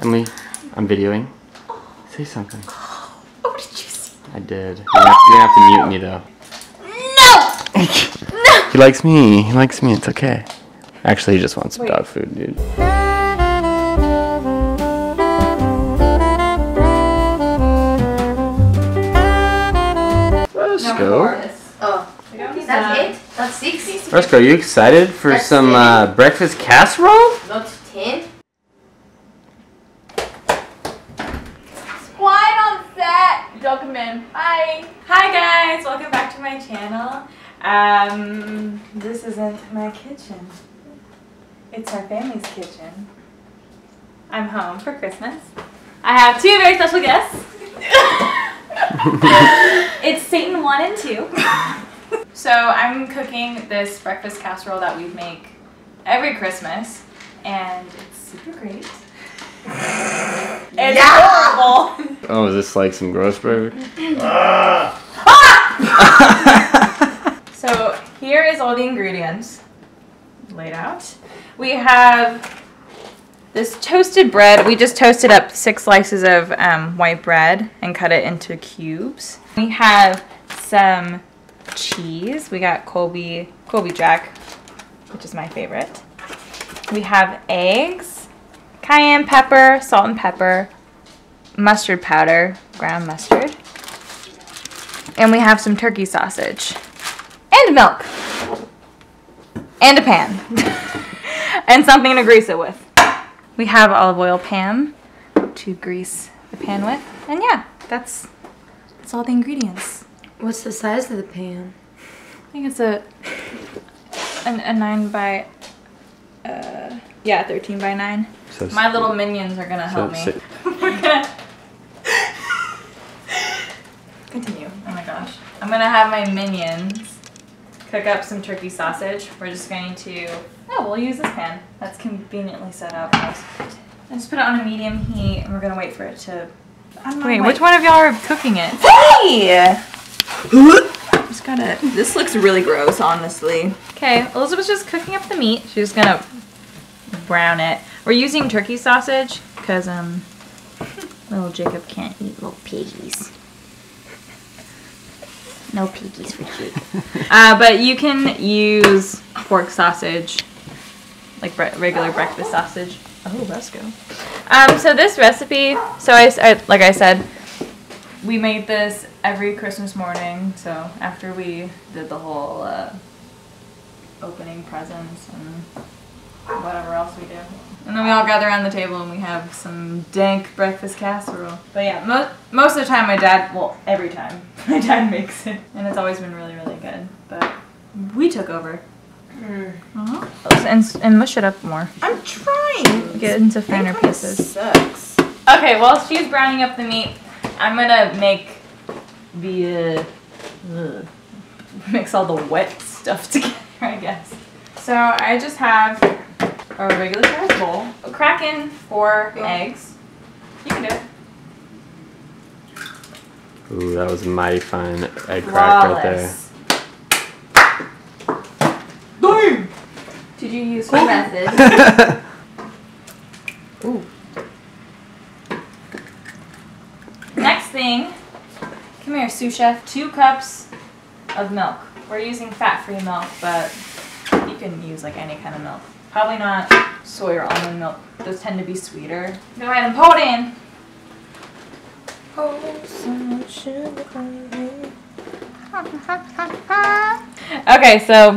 Emily, I'm videoing. Say something. Oh, what did you see? I did. You're gonna, you're gonna have to mute me though. No! no! He likes me. He likes me. It's okay. Actually, he just wants some Wait. dog food, dude. Fresco. Oh, that's it? That's six? Fresco, you excited for That's some uh, breakfast casserole? Set! Document. Bye! Hi guys, welcome back to my channel. Um, this isn't my kitchen. It's our family's kitchen. I'm home for Christmas. I have two very special guests. it's Satan 1 and 2. so I'm cooking this breakfast casserole that we make every Christmas, and it's super great. It's horrible. Oh, is this like some Grossberg? So here is all the ingredients laid out. We have this toasted bread. We just toasted up six slices of um, white bread and cut it into cubes. We have some cheese. We got Colby Colby Jack, which is my favorite. We have eggs, cayenne pepper, salt and pepper, mustard powder, ground mustard, and we have some turkey sausage and milk and a pan and something to grease it with. We have olive oil pan to grease the pan with, and yeah, that's that's all the ingredients. What's the size of the pan? I think it's a a, a nine by uh yeah thirteen by nine. So My little minions are gonna help me. so- We're gonna continue. Oh my gosh, I'm gonna have my minions cook up some turkey sausage. We're just going to oh we'll use this pan that's conveniently set up. I just put it on a medium heat and we're gonna wait for it to. Wait, which one of y'all are cooking it? Hey! Just gotta. This looks really gross, honestly. Okay, Elizabeth's just cooking up the meat. She's gonna brown it. We're using turkey sausage because um little Jacob can't eat little piggies. No piggies for Jacob. uh, but you can use pork sausage, like bre- regular breakfast sausage. Oh, let's go. Um, so this recipe, so I like I said, we made this every Christmas morning. So after we did the whole uh, opening presents and whatever else we do. And then we all gather around the table and we have some dank breakfast casserole. But yeah, mo- most of the time my dad, well, every time, my dad makes it. And it's always been really, really good. But we took over. Uh-huh. And, and mush it up more. I'm trying. Get into finer pieces. Sucks. Okay, while she's browning up the meat, I'm gonna make the uh, mix all the wet stuff together, I guess. So I just have a regular sized bowl. Crack in four eggs. You can do it. Ooh, that was a mighty fine egg crack right there. Flawless. Boom! Did you use her method? Ooh. Next thing, come here, sous chef. Two cups of milk. We're using fat-free milk, but you can use like any kind of milk. Probably not soy or almond milk. Those tend to be sweeter. Go ahead and pour it in. Okay, so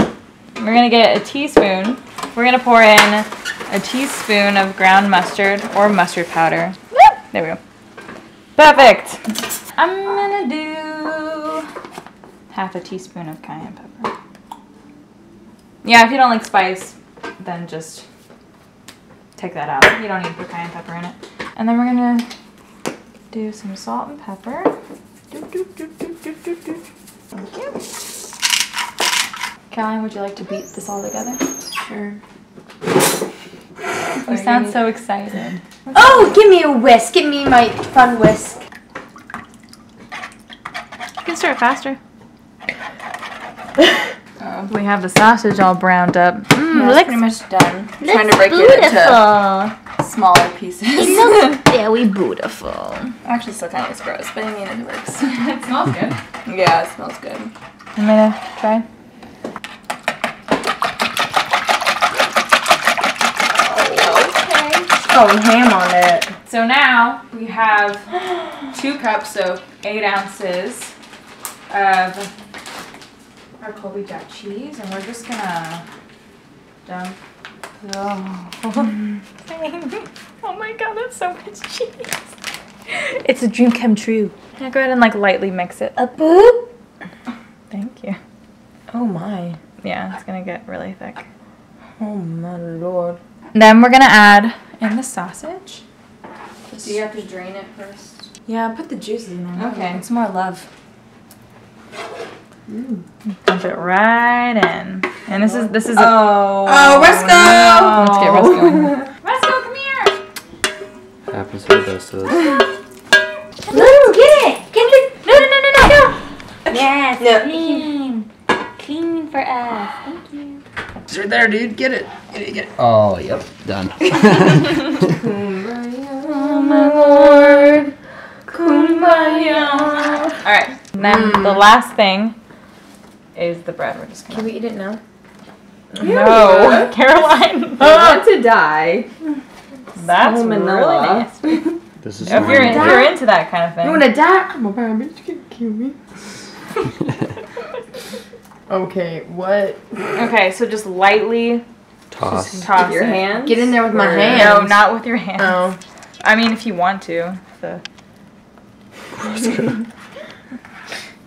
we're gonna get a teaspoon. We're gonna pour in a teaspoon of ground mustard or mustard powder. There we go. Perfect. I'm gonna do half a teaspoon of cayenne pepper. Yeah, if you don't like spice, then just take that out. You don't need to put cayenne pepper in it. And then we're gonna do some salt and pepper. Doop, doop, doop. Thank you. Caroline, would you like to beat this all together? Sure. You sound so excited. Oh, give me a whisk. Give me my fun whisk. You can stir it faster. we have the sausage all browned up. Mm, That's looks pretty much done. Looks trying to break it into smaller pieces. It looks very beautiful. Actually, still kind of gross, but I mean it works. it smells good. yeah, it smells good. I'm gonna try. Okay. Oh, ham on it. So now we have two cups, so eight ounces of our Colby Jack cheese, and we're just gonna dump. Oh. oh my god, that's so much cheese. It's a dream come true. Now go ahead and like lightly mix it. A boop. Thank you. Oh my. Yeah, it's gonna get really thick. Oh my lord. Then we're gonna add in the sausage. Do you have to drain it first? Yeah, put the juices in there. Okay. It's more love. Dump it right in. And this is this is a Oh. Oh, Resco! Let's get Resco. Resco, come here. Happens to the best of us. Let's get it. Get it. No, no, no, no, no, no. Yes. No. Clean. Clean for us. Thank you. It's right there, dude. Get it. Get it. Get it. Oh, yep. Done. Oh my lord. Kumbaya. All right. And then the hmm. last thing is the bread. We're just Can gonna. we eat it now? No, Caroline. Want to die. That's So really manila. nasty. This is If you're, if wonderful. you're into that kind of thing. You wanna die? Come on, bitch. You can kill me. Okay, what? Okay, so just lightly Toss. toss Your it. hands? Get in there with my Or- hands. No, not with your hands. Oh. I mean, if you want to. The,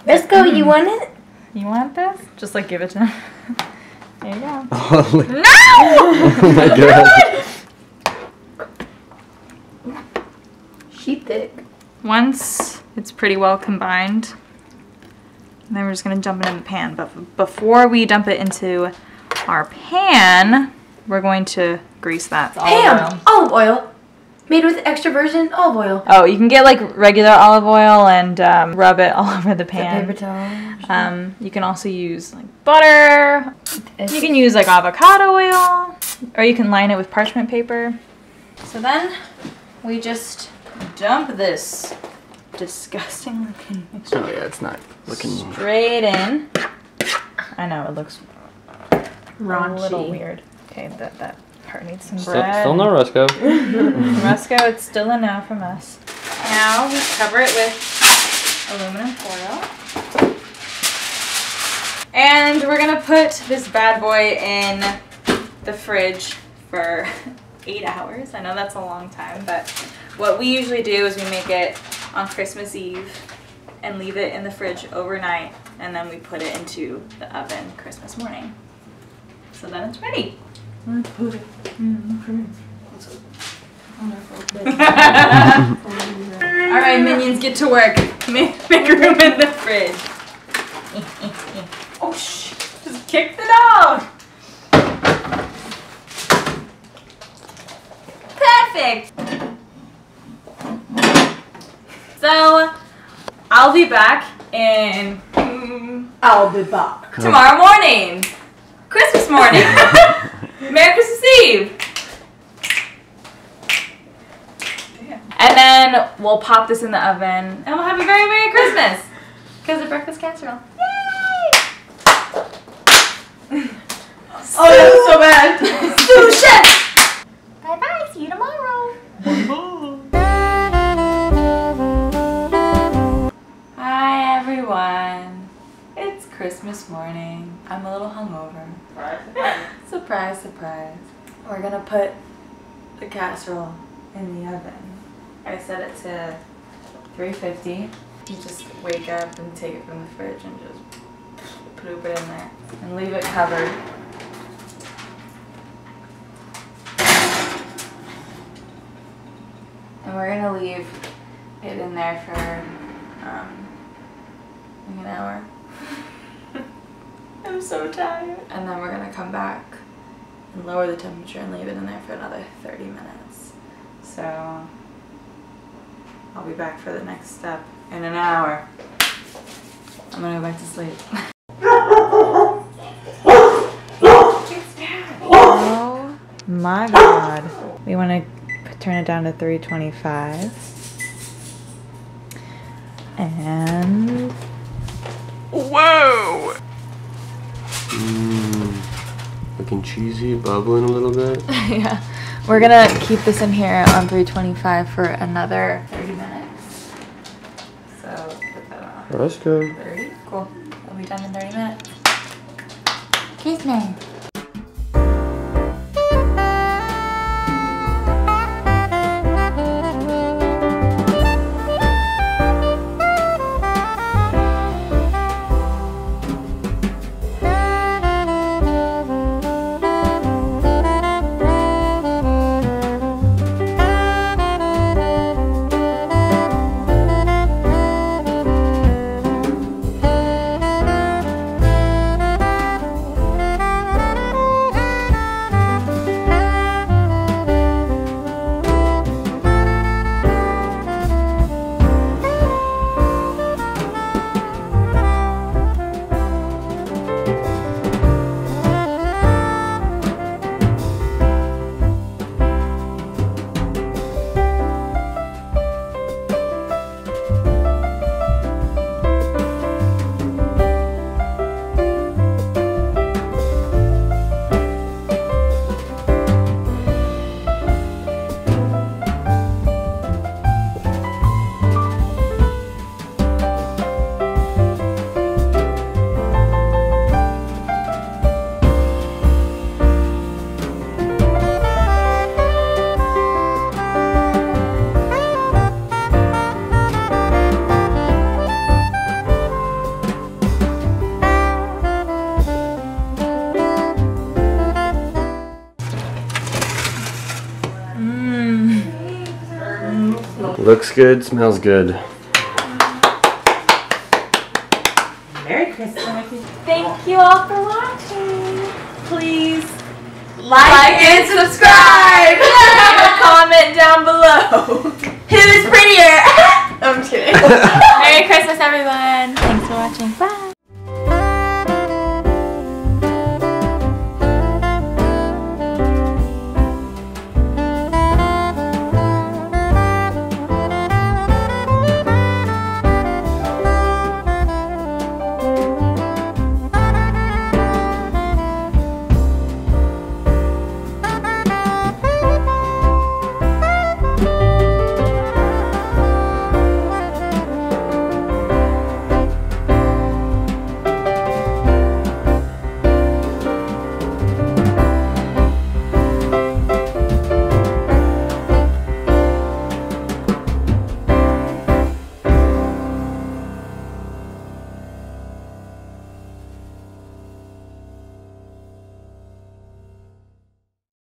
Let's go. You want it? you want this? Just like give it to him. There you go. Oh, No! oh my god. She thick. Once it's pretty well combined, then we're just gonna dump it in the pan. But before we dump it into our pan, we're going to grease that. Ham. Olive oil. Made with extra virgin olive oil. Oh, you can get like regular olive oil and um, rub it all over the pan. Paper towel. Um, you can also use like butter. You can use like avocado oil, or you can line it with parchment paper. So then we just dump this disgusting looking mixture Oh yeah, it's not looking. straight in. I know it looks a little weird. Okay, that that part needs some Still, bread. still no Roscoe. Mm-hmm. Roscoe, it's still a no from us. Now we cover it with aluminum foil. And we're gonna put this bad boy in the fridge for eight hours. I know that's a long time, but what we usually do is we make it on Christmas Eve and leave it in the fridge overnight, and then we put it into the oven Christmas morning. So then it's ready. Let's put it All right, minions, get to work. Make, make room in the fridge. oh, shh. Just kick the dog. Perfect. So, I'll be back in I'll be back. tomorrow morning. Christmas morning. Merry Christmas Eve. And then we'll pop this in the oven and we'll have a very Merry Christmas. Because of breakfast casserole. Yay! Oh, that's so bad. Sushi. Bye bye. See you tomorrow. Hi everyone. Christmas morning. I'm a little hungover. surprise, surprise. surprise, We're gonna put the casserole in the oven. I set it to 350. You just wake up and take it from the fridge and just poop it in there and leave it covered. And we're gonna leave it in there for um, an hour. I'm so tired. And then we're gonna come back and lower the temperature and leave it in there for another 30 minutes. So I'll be back for the next step in an hour. I'm gonna go back to sleep. Oh my god. We want to turn it down to 325. And whoa! Looking cheesy, bubbling a little bit. yeah. We're gonna keep this in here on 325 for another 30 minutes. So put that on Let's go. 30. Cool. We'll be done in 30 minutes. Kiss me. Looks good, smells good. Merry Christmas. Thank you all for watching. Please Like, and subscribe. leave a comment down below. Who's prettier? I'm kidding. Merry Christmas, everyone. Thanks for watching. Bye.